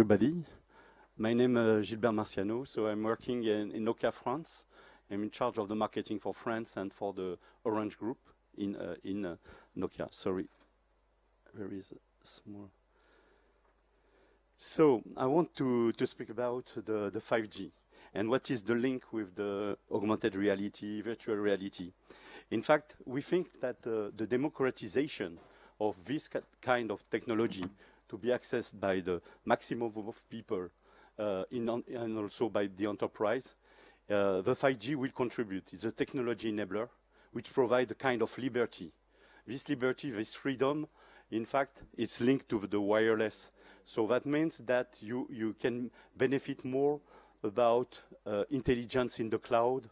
Everybody. My name is Gilbert Marciano. So I'm working in, in, Nokia France. I'm in charge of the marketing for France and for the Orange Group in uh, in uh, Nokia. Sorry, there is small. So I want to to speak about the the 5G and what is the link with the augmented reality, virtual reality. In fact, we think that uh, the democratization of this kind of technology to be accessed by the maximum of people uh, and also by the enterprise, uh, the 5G will contribute. It's a technology enabler which provides a kind of liberty. This liberty, this freedom, in fact, is linked to the wireless. So that means that you, you can benefit more about uh, intelligence in the cloud,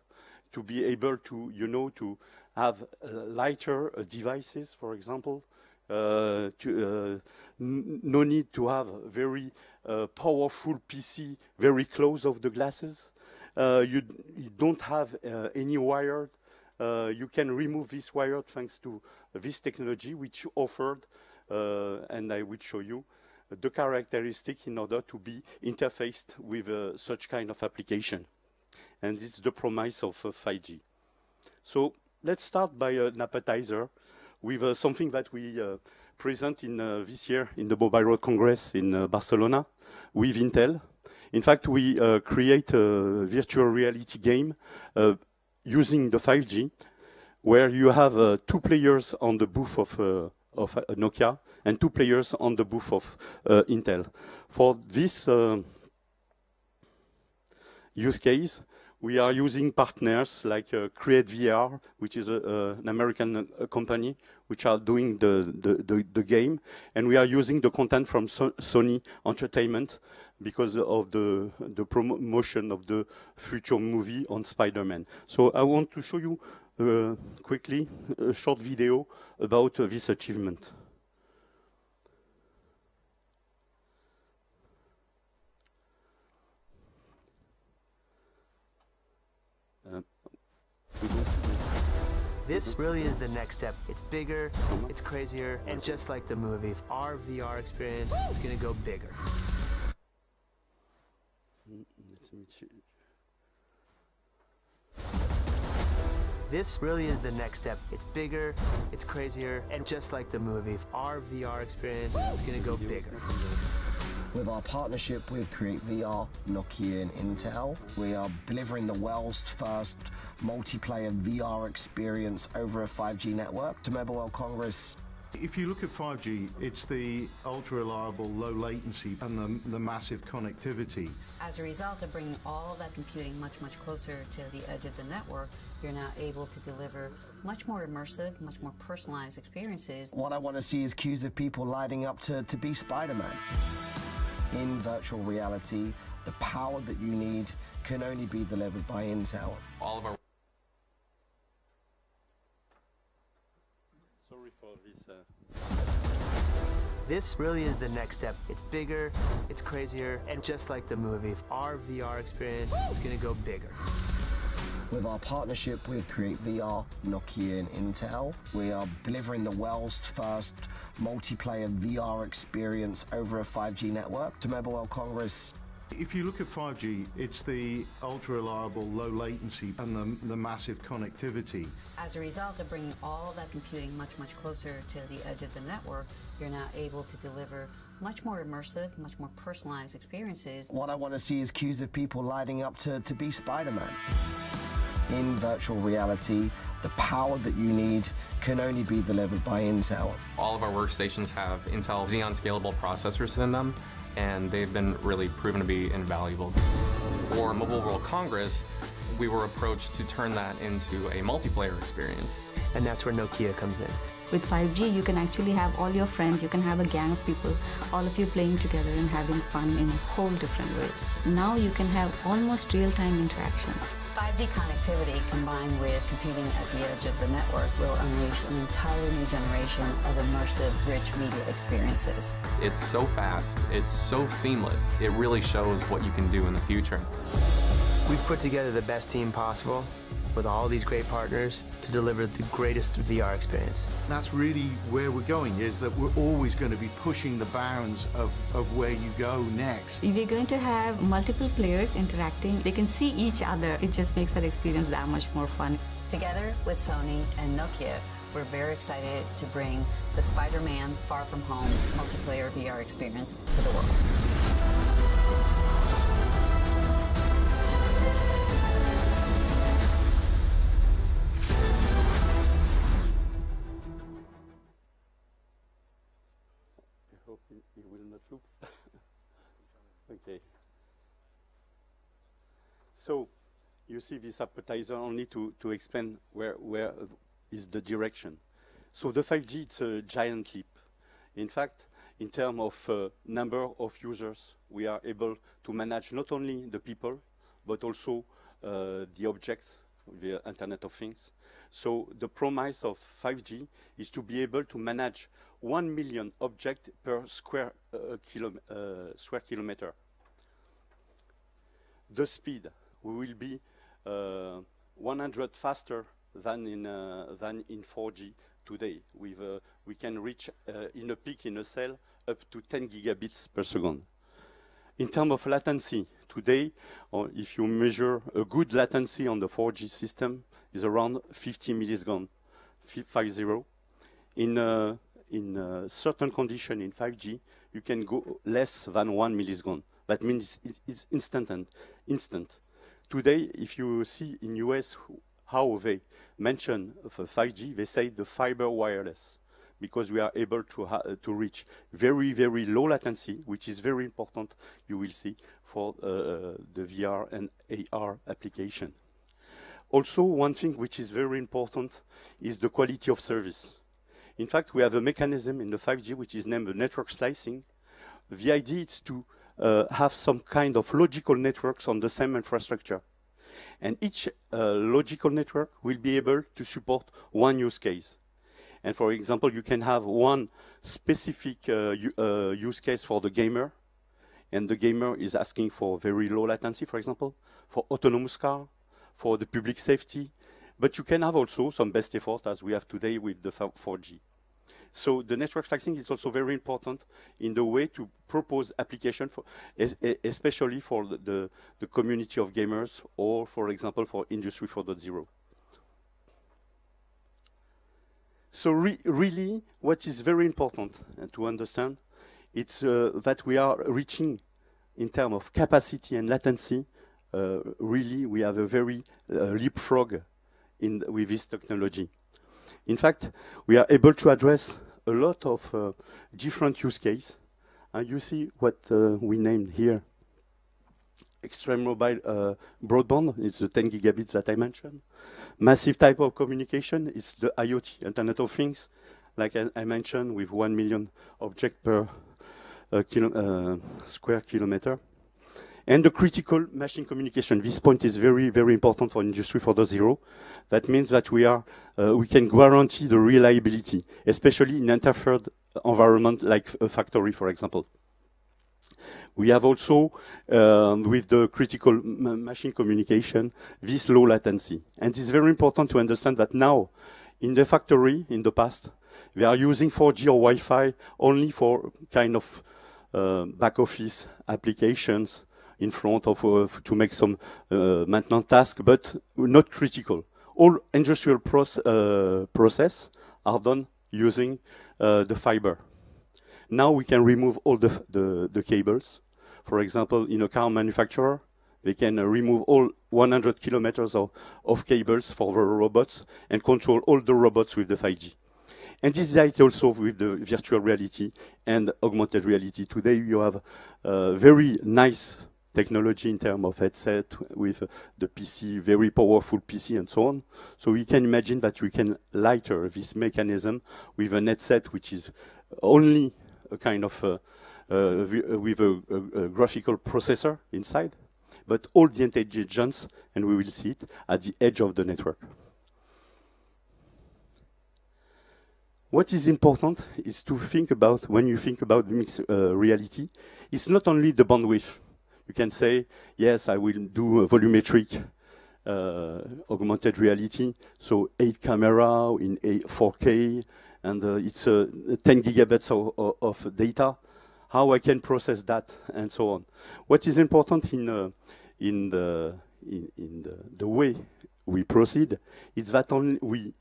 to be able to, you know, to have uh, lighter uh, devices, for example, uh, to, uh, no need to have very uh, powerful PC very close of the glasses. You, you, don't have any wired. you can remove this wire thanks to this technology, which offered, and I will show you, the characteristic in order to be interfaced with uh, such kind of application. And this is the promise of uh, 5G. So let's start by an appetizer with uh, something that we uh, present in uh, this year in the Mobile World Congress in Barcelona with Intel. In fact, we create a virtual reality game using the 5G where you have two players on the booth of of Nokia and two players on the booth of uh, Intel. For this uh, use case, we are using partners like uh, Create VR, which is a, uh, an American uh, company, which are doing the, the, the, the, game. And we are using the content from so Sony Entertainment because of the, the promotion of the future movie on Spider-Man. So I want to show you uh, quickly a short video about uh, this achievement. Uh, this really is the next step. It's bigger, it's crazier, and just like the movie, our VR experience is going to go bigger. This really is the next step. It's bigger, it's crazier, and just like the movie, our VR experience is going to go bigger. With our partnership with Create VR, Nokia and Intel, we are delivering the world's first multiplayer VR experience over a 5G network to Mobile World Congress if you look at 5G, it's the ultra reliable, low latency, and the, the, massive connectivity. As a result of bringing all of that computing much, much closer to the edge of the network, you're now able to deliver much more immersive, much more personalized experiences. What I want to see is queues of people lining up to, to be Spider Man. In virtual reality, the power that you need can only be delivered by Intel. All of our This really is the next step. It's bigger, it's crazier, and just like the movie, our VR experience is going to go bigger. With our partnership with Create VR, Nokia and Intel, we are delivering the world's first multiplayer VR experience over a 5G network to Mobile World Congress if you look at 5G, it's the ultra reliable, low latency, and the, the massive connectivity. As a result of bringing all of that computing much, much closer to the edge of the network, you're now able to deliver much more immersive, much more personalized experiences. What I want to see is queues of people lining up to, to be Spider Man. In virtual reality, the power that you need can only be delivered by Intel. All of our workstations have Intel Xeon scalable processors in them, and they've been really proven to be invaluable. For Mobile World Congress, we were approached to turn that into a multiplayer experience. And that's where Nokia comes in. With 5G, you can actually have all your friends, you can have a gang of people, all of you playing together and having fun in a whole different way. Now you can have almost real-time interactions. 5G connectivity combined with computing at the edge of the network will unleash an entirely new generation of immersive, rich media experiences. It's so fast, it's so seamless, it really shows what you can do in the future. We've put together the best team possible, with all these great partners to deliver the greatest VR experience. That's really where we're going, is that we're always going to be pushing the bounds of, of where you go next. We're going to have multiple players interacting. They can see each other. It just makes that experience that much more fun. Together with Sony and Nokia, we're very excited to bring the Spider-Man Far From Home multiplayer VR experience to the world. You see this appetizer only to, to explain where, where is the direction. So the 5G, it's a giant leap. In fact, in terms of uh, number of users, we are able to manage not only the people, but also uh, the objects, the Internet of Things. So the promise of 5G is to be able to manage 1 million objects per square, uh, kilo, uh, square kilometer. The speed, we will be 100 faster than in, uh, than in 4G today. With, uh, we can reach uh, in a peak in a cell up to 10 gigabits per second. In terms of latency, today, or if you measure a good latency on the 4G system, is around 50 milliseconds, 50. In, uh, in uh, certain condition in 5G, you can go less than one millisecond. That means it's, it's instant and instant. Today, if you see in US how they mention for 5G, they say the fiber wireless because we are able to, uh, to reach very, very low latency, which is very important, you will see, for uh, the VR and AR application. Also, one thing which is very important is the quality of service. In fact, we have a mechanism in the 5G which is named network slicing. The idea is to uh, have some kind of logical networks on the same infrastructure. And each uh, logical network will be able to support one use case. And for example, you can have one specific uh, uh, use case for the gamer, and the gamer is asking for very low latency, for example, for autonomous car, for the public safety. But you can have also some best effort, as we have today with the 4G. So the network slicing is also very important in the way to propose application, for, es especially for the, the, the, community of gamers or, for example, for Industry 4.0. So re really, what is very important uh, to understand, it's uh, that we are reaching, in terms of capacity and latency, uh, really we have a very uh, leapfrog in with this technology. In fact, we are able to address a lot of uh, different use cases. And you see what uh, we named here extreme mobile uh, broadband, it's the 10 gigabits that I mentioned. Massive type of communication, it's the IoT, Internet of Things, like I, I mentioned, with 1 million objects per uh, kilo, uh, square kilometer. And the critical machine communication. This point is very, very important for Industry 4.0. That means that we are, uh, we can guarantee the reliability, especially in interfered environment like a factory, for example. We have also, um, with the critical machine communication, this low latency. And it's very important to understand that now, in the factory, in the past, they are using 4G or Wi-Fi only for kind of uh, back office applications in front of uh, to make some uh, maintenance task, but not critical. All industrial proce uh, process are done using uh, the fiber. Now we can remove all the, the, the cables. For example, in a car manufacturer, they can uh, remove all 100 kilometers of, of, cables for the robots and control all the robots with the 5G. And this is also with the virtual reality and augmented reality. Today you have a very nice technology in terms of headset with the PC, very powerful PC and so on. So we can imagine that we can lighter this mechanism with an headset which is only a kind of uh, uh, with a, a, a, graphical processor inside, but all the intelligence, and we will see it, at the edge of the network. What is important is to think about, when you think about mixed uh, reality, it's not only the bandwidth. You can say, yes, I will do a volumetric uh, augmented reality, so 8 camera in 8 4K, and uh, it's uh, 10 gigabytes of, of, of, data, how I can process that, and so on. What is important in, uh, in, the, in, in the, the, way we proceed is that only we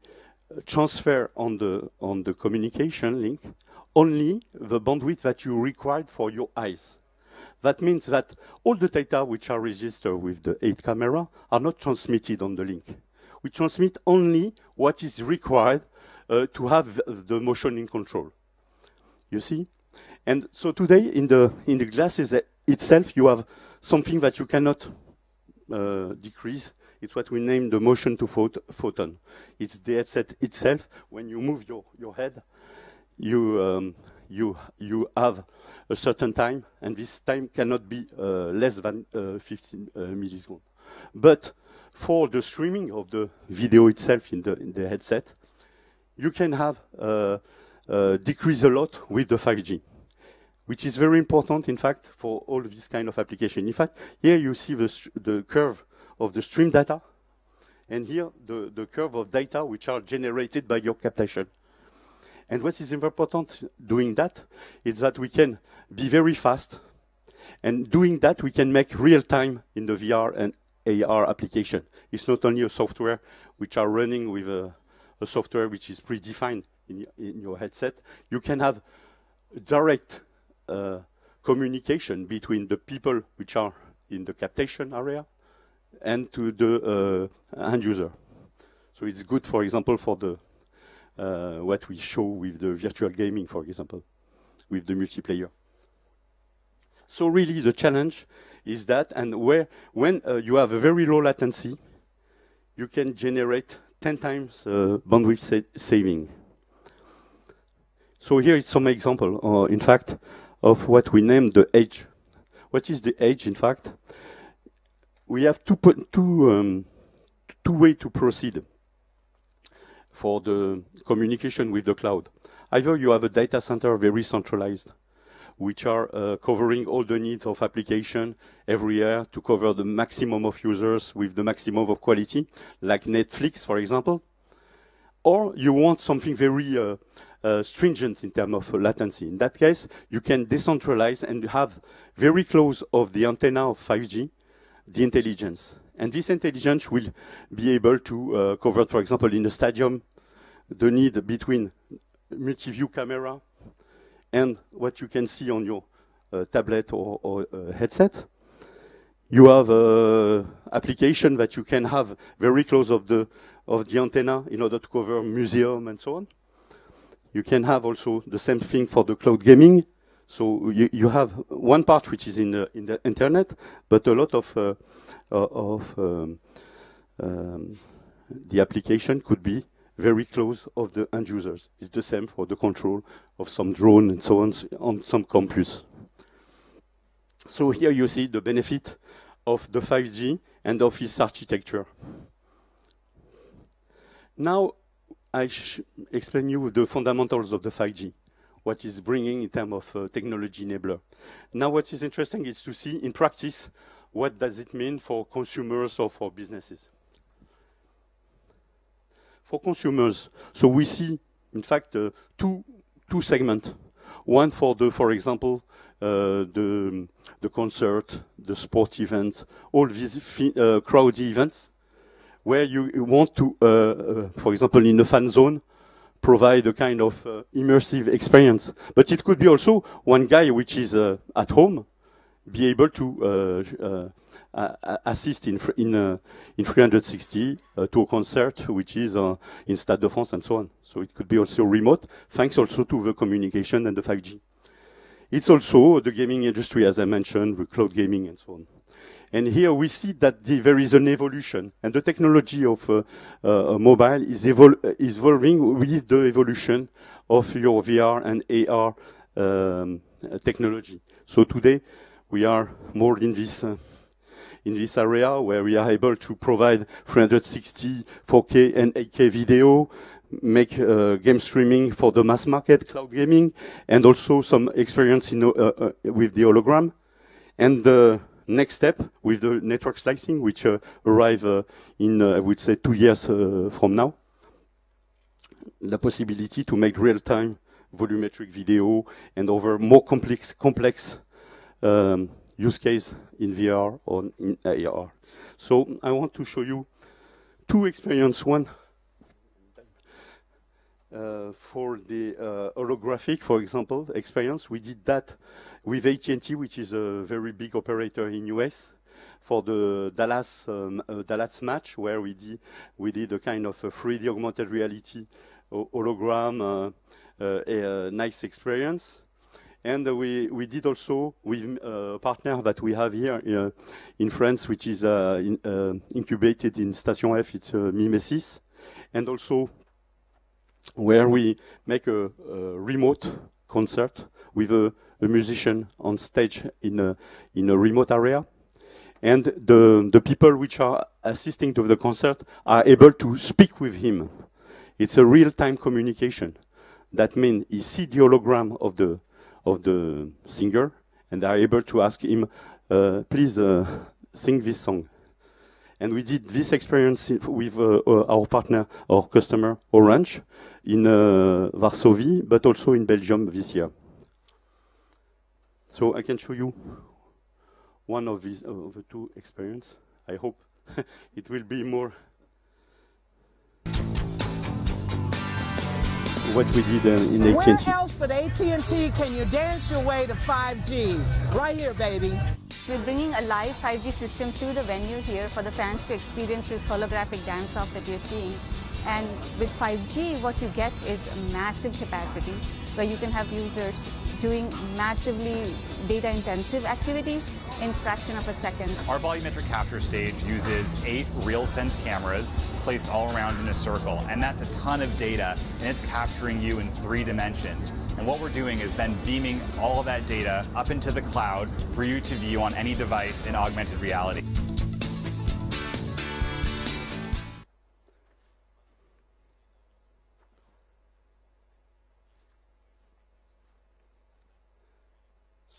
transfer on the, on the communication link only the bandwidth that you required for your eyes. That means that all the data which are registered with the 8 camera are not transmitted on the link. We transmit only what is required uh, to have the motion in control. You see? And so today, in the, in the glasses itself, you have something that you cannot uh, decrease. It's what we name the motion to phot photon. It's the headset itself. When you move your, your head, you, um, you, you have a certain time, and this time cannot be uh, less than uh, 15 uh, milliseconds. But for the streaming of the video itself in the, in the headset, you can have uh, decrease a lot with the 5G, which is very important, in fact, for all this kind of application. In fact, here you see the, the curve of the stream data, and here the, the curve of data which are generated by your captation. And what is important doing that is that we can be very fast. And doing that, we can make real time in the VR and AR application. It's not only a software which are running with a, a software which is predefined in, in, your headset. You can have direct uh, communication between the people which are in the captation area and to the uh, end user. So it's good, for example, for the what we show with the virtual gaming, for example, with the multiplayer. So really the challenge is that, and where when uh, you have a very low latency, you can generate 10 times uh, bandwidth sa saving. So here is some example, uh, in fact, of what we name the edge. What is the edge, in fact? We have two, two, um, two ways to proceed for the communication with the cloud. Either you have a data center very centralized, which are uh, covering all the needs of application every year to cover the maximum of users with the maximum of quality, like Netflix, for example. Or you want something very uh, uh, stringent in terms of latency. In that case, you can decentralize and have very close of the antenna of 5G, the intelligence. And this intelligence will be able to uh, cover, for example, in a stadium, the need between multi-view camera and what you can see on your uh, tablet or, or uh, headset. You have uh, application that you can have very close of the of the antenna in order to cover museum and so on. You can have also the same thing for the cloud gaming. So you, you have one part which is in the in the internet, but a lot of uh, of um, um, the application could be very close of the end users. It's the same for the control of some drone and so on on some campus. So here you see the benefit of the 5G and of its architecture. Now I explain you the fundamentals of the 5G, what is bringing in terms of uh, technology enabler. Now what is interesting is to see in practice what does it mean for consumers or for businesses. For consumers, so we see, in fact, uh, two, two segments. One for the, for example, uh, the, the concert, the sport events, all these uh, crowd events, where you want to, uh, uh, for example, in the fan zone, provide a kind of uh, immersive experience. But it could be also one guy which is at home, be able to uh, uh, assist in in, uh, in 360 to a concert which is in Stade de France and so on. So it could be also remote, thanks also to the communication and the 5G. It's also the gaming industry, as I mentioned, with cloud gaming and so on. And here we see that the, there is an evolution, and the technology of uh, uh, mobile is, evol evolving with the evolution of your VR and AR um, technology. So today, we are more in this uh, in this area where we are able to provide 360, 4K and 8K video, make uh, game streaming for the mass market, cloud gaming, and also some experience in, uh, uh, with the hologram. And the, next step with the network slicing, which uh, arrive uh, in, uh, I would say, two years uh, from now. The possibility to make real-time volumetric video and over more complex, complex um, use case in VR or in AR. So I want to show you two experience. One uh, for the uh, holographic, for example, experience. We did that with AT&T, which is a very big operator in US, for the Dallas um, uh, Dallas match, where we did we did a kind of a 3D augmented reality hologram, uh, uh, a, nice experience. And we, we did also with a partner that we have here in France, which is in, incubated in Station F, it's Mimesys, and also where we make a, a remote concert with a, a, musician on stage in a, in a remote area. And the, the people which are assisting to the concert are able to speak with him. It's a real-time communication. That means he see the hologram of the, of the singer, and are able to ask him, uh, please uh, sing this song. And we did this experience with uh, uh, our partner, our customer, Orange, in uh, Varsovie, but also in Belgium this year. So I can show you one of these of the two experience. I hope it will be more what we did uh, in AT&T. Where else but AT&T can you dance your way to 5G? Right here, baby. We're bringing a live 5G system to the venue here for the fans to experience this holographic dance-off that you're seeing. And with 5G, what you get is massive capacity where you can have users doing massively data-intensive activities in fraction of a second. Our volumetric capture stage uses eight RealSense cameras placed all around in a circle, and that's a ton of data, and it's capturing you in three dimensions. And what we're doing is then beaming all of that data up into the cloud for you to view on any device in augmented reality.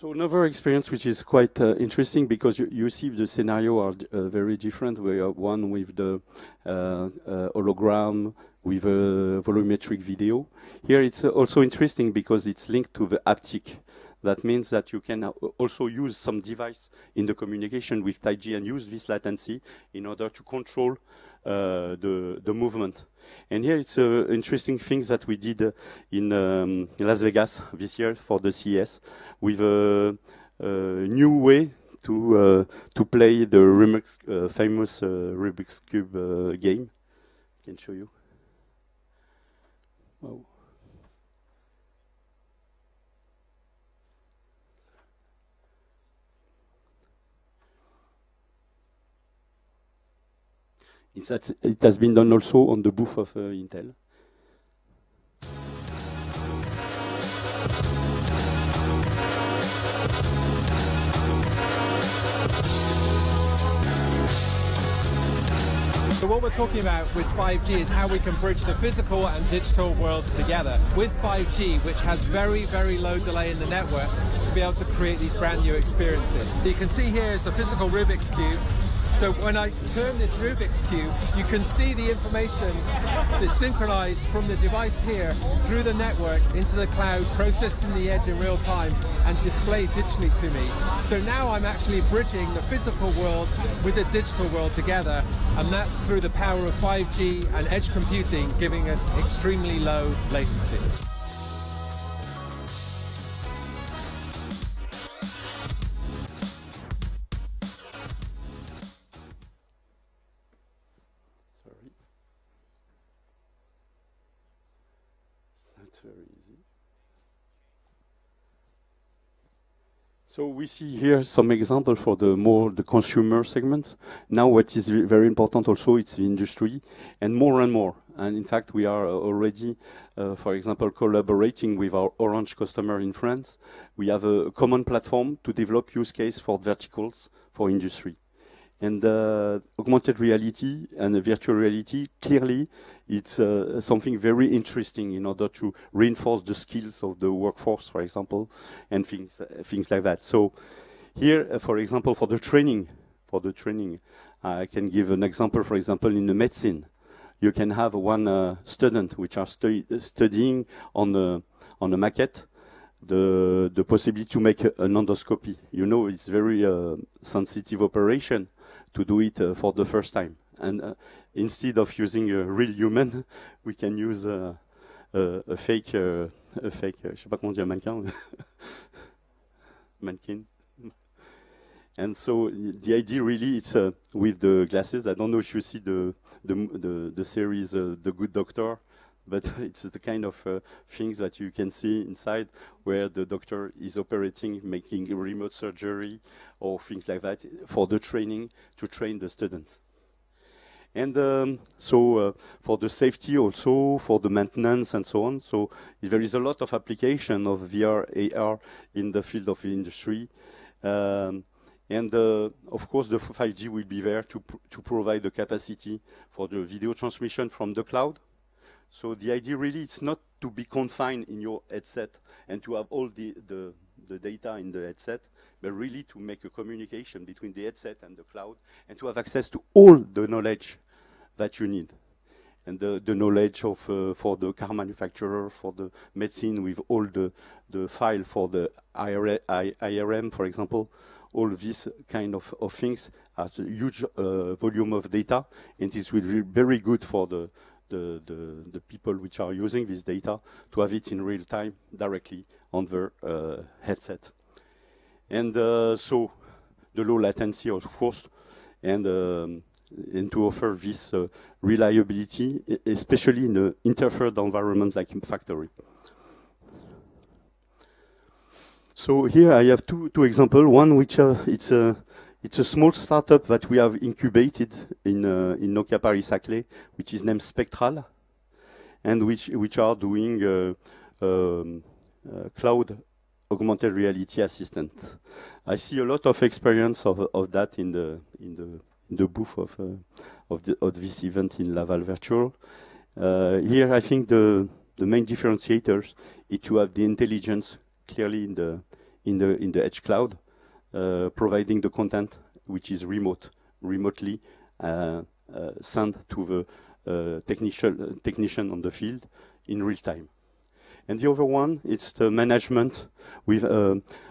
So another experience which is quite uh, interesting because you, you, see the scenario are uh, very different. We have one with the uh, uh hologram, with a volumetric video. Here it's uh, also interesting because it's linked to the haptic. That means that you can also use some device in the communication with TaiG and use this latency in order to control uh, the, the movement. And here it's uh, interesting things that we did uh, in um, Las Vegas this year for the CES with a, a new way to uh, to play the uh, famous uh, Rubik's Cube game. I can show you. Wow. it has been done also on the booth of uh, Intel. What we're talking about with 5G is how we can bridge the physical and digital worlds together. With 5G, which has very, very low delay in the network, to be able to create these brand new experiences. You can see here is a physical Rubik's Cube so when I turn this Rubik's Cube, you can see the information that's synchronized from the device here through the network into the cloud, processed in the edge in real time, and displayed digitally to me. So now I'm actually bridging the physical world with the digital world together, and that's through the power of 5G and edge computing, giving us extremely low latency. So we see here some example for the more the consumer segment. Now what is very important also it's the industry and more and more. And in fact, we are already, uh, for example, collaborating with our Orange customer in France. We have a common platform to develop use case for verticals for industry. And uh, augmented reality and virtual reality, clearly, it's uh, something very interesting in order to reinforce the skills of the workforce, for example, and things, uh, things like that. So Here, uh, for example, for the training, for the training, I can give an example. For example, in the medicine, you can have one uh, student which are stu studying on a, on a maquette the the possibility to make an endoscopy. You know, it's very uh, sensitive operation to do it uh, for the first time. And uh, instead of using a real human, we can use uh, a, a, fake, a fake, je sais pas comment dire mannequin, mannequin. And so the idea really is uh, with the glasses. I don't know if you see the the the, the series uh, The Good Doctor, but it's the kind of uh, things that you can see inside where the doctor is operating, making remote surgery or things like that for the training to train the student. And um, so uh, for the safety also, for the maintenance and so on. So there is a lot of application of VR, AR in the field of industry. Um, and uh, of course, the 5G will be there to, pr to provide the capacity for the video transmission from the cloud. So the idea really is not to be confined in your headset and to have all the, the, the data in the headset, but really to make a communication between the headset and the cloud and to have access to all the knowledge that you need. And the, the knowledge of, uh, for the car manufacturer, for the medicine with all the, the file for the IRM, for example, all these kind of, of things has a huge uh, volume of data, and this will be very good for the, the, the, the, people which are using this data to have it in real time directly on their uh, headset. And uh, so the low latency, of course, and, um, and to offer this uh, reliability, especially in an interfered environment like in factory. So here I have two, two examples. One which uh, it's a it's a small startup that we have incubated in uh, in Nokia Paris Saclay, which is named Spectral, and which which are doing uh, um, uh, cloud augmented reality assistant. I see a lot of experience of of that in the in the in the booth of uh, of, the, of this event in Laval Virtual. Uh, here, I think the the main differentiators is to have the intelligence clearly in the in the in the edge cloud, providing the content which is remote, remotely uh, uh, sent to the uh, technician technician on the field in real time. And the other one, it's the management with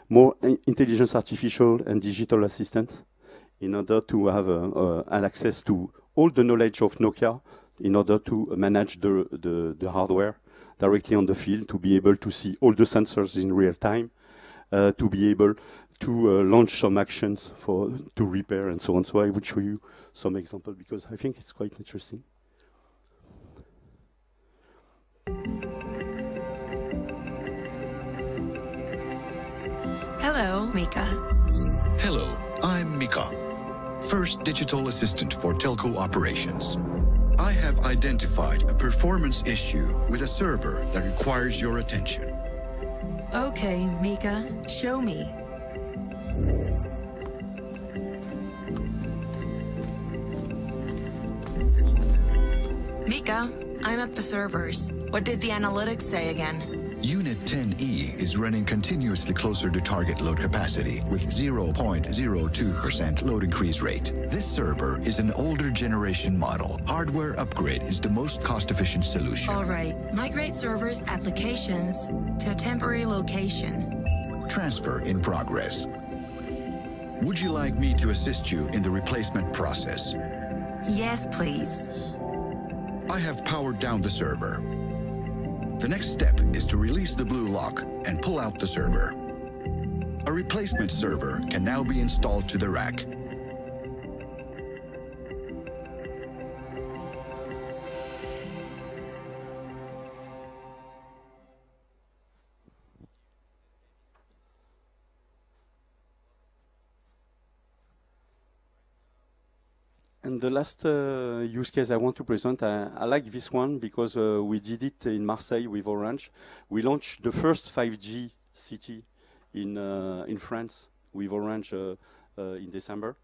more intelligence artificial and digital assistant in order to have an access to all the knowledge of Nokia in order to manage the, the, the, hardware directly on the field, to be able to see all the sensors in real time, uh, to be able to uh, launch some actions for to repair and so on. So I would show you some example because I think it's quite interesting. Hello, Mika. Hello, I'm Mika, first digital assistant for telco operations. I have identified a performance issue with a server that requires your attention. Okay, Mika, show me. Mika, I'm at the servers. What did the analytics say again? Unit 10E is running continuously closer to target load capacity with 0.02% load increase rate. This server is an older generation model. Hardware upgrade is the most cost-efficient solution. All right, migrate servers applications to a temporary location. Transfer in progress. Would you like me to assist you in the replacement process? Yes, please. I have powered down the server. The next step is to release the blue lock and pull out the server. A replacement server can now be installed to the rack. The last uh, use case I want to present, I, I like this one because uh, we did it in Marseille with Orange. We launched the first 5G city in uh, in France with Orange uh, uh, in December,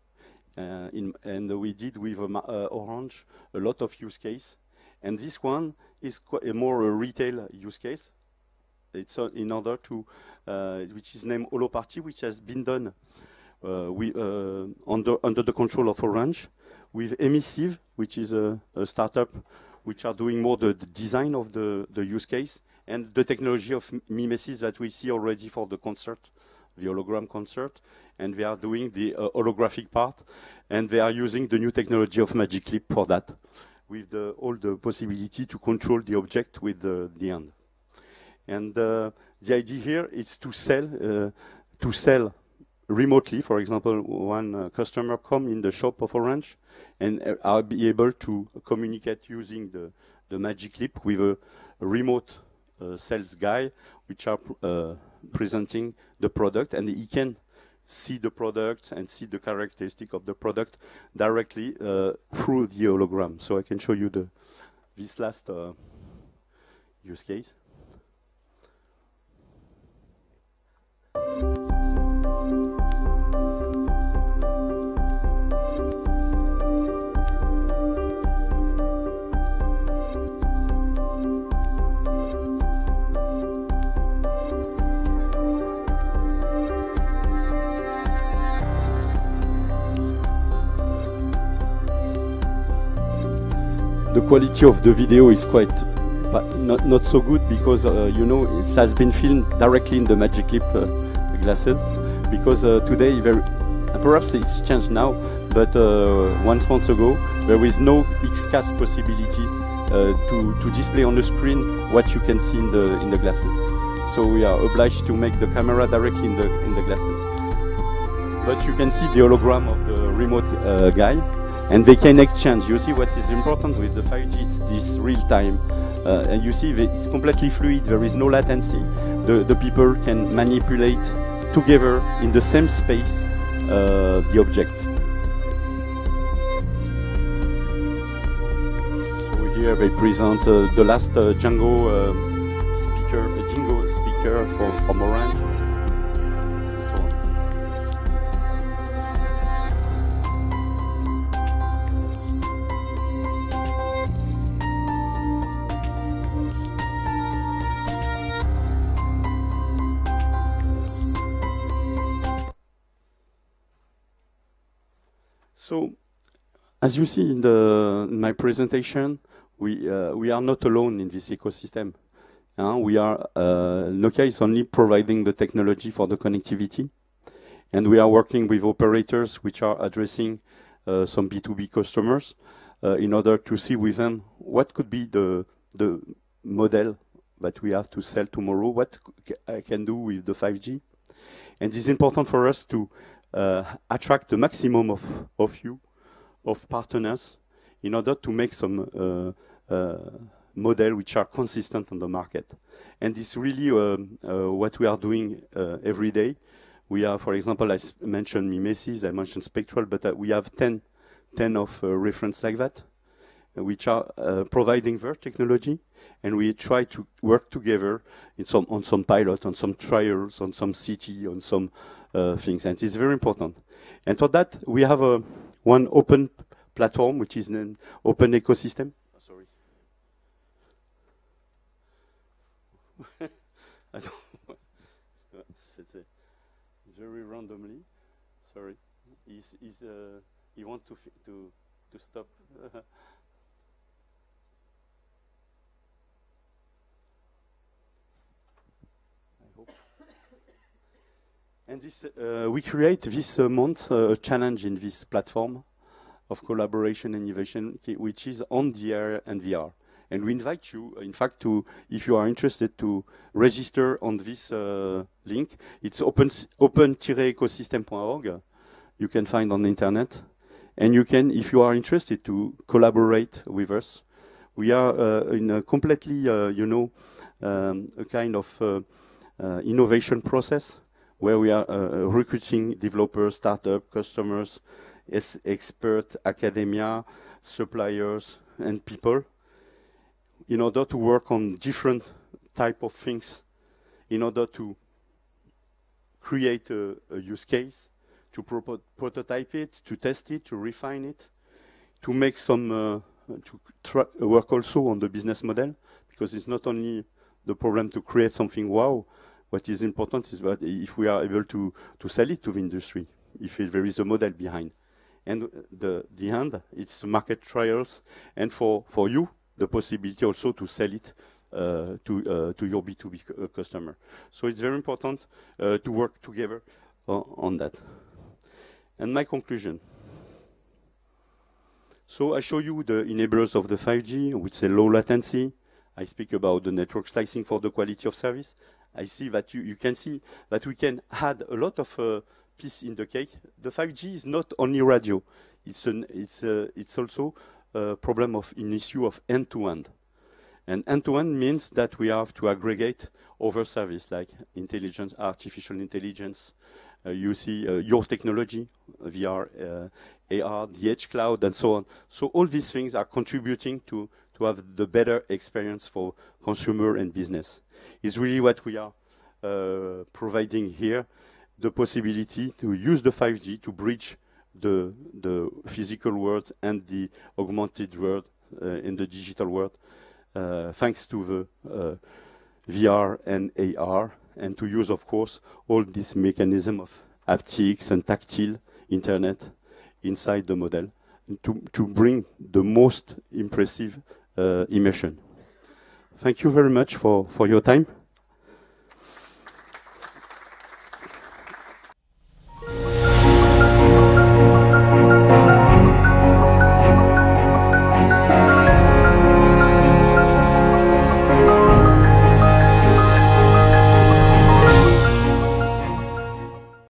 uh, in, and we did with Orange a lot of use case. And this one is a more a retail use case. It's in order to, which is named Holo Party, which has been done we, uh, under, under the control of Orange, with Emissive, which is a, a startup which are doing more the, the, design of the, the use case and the technology of Mimesys that we see already for the concert, the hologram concert, and they are doing the uh, holographic part, and they are using the new technology of Magic Leap for that, with the, all the possibility to control the object with the, the hand. And uh, the idea here is to sell, uh, to sell remotely. For example, one uh, customer come in the shop of Orange, and uh, I'll be able to communicate using the, the Magic Leap with a, remote uh, sales guy, which are pr uh, presenting the product, and he can see the product and see the characteristic of the product directly uh, through the hologram. So I can show you the this last uh, use case. Quality of the video is quite not, not so good because uh, you know it has been filmed directly in the Magic Leap uh, glasses. Because uh, today very perhaps it's changed now but one month ago there is no XCast possibility to, to display on the screen what you can see in the in the glasses. So we are obliged to make the camera directly in the in the glasses. But you can see the hologram of the remote guy and they can exchange. You see what is important with the 5G is this real time. Uh, and you see it's completely fluid, there is no latency. The, the people can manipulate together in the same space uh, the object. So here they present uh, the last uh, Django uh, speaker, Djingo speaker from, from Orange. As you see in, the, in my presentation, we, uh, we are not alone in this ecosystem. Uh, we are, uh, Nokia is only providing the technology for the connectivity. And we are working with operators which are addressing uh, some B2B customers uh, in order to see with them what could be the, the model that we have to sell tomorrow, what I can do with the 5G. And it's important for us to uh, attract the maximum of, of you, of partners, in order to make some uh, uh, model which are consistent on the market. And it's really um, what we are doing every day. We have, for example, I mentioned Mimesys, I mentioned Spectral, but we have 10, 10 of reference like that which are uh, providing their technology, and we try to work together some, on some pilot, on some trials, on some city, on some uh, things, and it's very important. And for that, we have a one open platform, which is an open ecosystem. Oh, sorry. I don't. it's, it's very randomly. Sorry. He's, he's, uh, he wants to to to stop. And this, uh, we create this uh, month uh, a challenge in this platform of collaboration and innovation, which is on the air and VR. And we invite you, in fact, to, if you are interested, to register on this uh, link. It's open, open-ecosystem.org. You can find on the internet. And you can, if you are interested, to collaborate with us. We are uh, in a completely, uh, you know, um, a kind of innovation process where we are uh, uh, recruiting developers, startup, customers, expert, academia, suppliers, and people in order to work on different type of things in order to create a, a use case, to pro prototype it, to test it, to refine it, to make some, uh, to work also on the business model, because it's not only the problem to create something wow, what is important is that if we are able to, to sell it to the industry, if there is a model behind. And the, the end, it's market trials, and for, for you, the possibility also to sell it uh, to, uh, to your B2B uh, customer. So it's very important uh, to work together on that. And my conclusion. So I show you the enablers of the 5G, which say low latency. I speak about the network slicing for the quality of service. I see that you, you can see that we can add a lot of uh, piece in the cake. The 5G is not only radio. It's, an, it's, uh, it's also a problem of an issue of end-to-end. And end-to-end means that we have to aggregate over service like intelligence, artificial intelligence. Uh, you see uh, your technology, VR, uh, AR, edge cloud, and so on. So all these things are contributing to, to have the better experience for consumer and business. Is really what we are uh, providing here, the possibility to use the 5G to bridge the, the physical world and the augmented world uh, in the digital world uh, thanks to the uh, VR and AR, and to use, of course, all this mechanism of haptics and tactile internet inside the model to, to bring the most impressive Uh, immersion. Thank you very much for, for your time.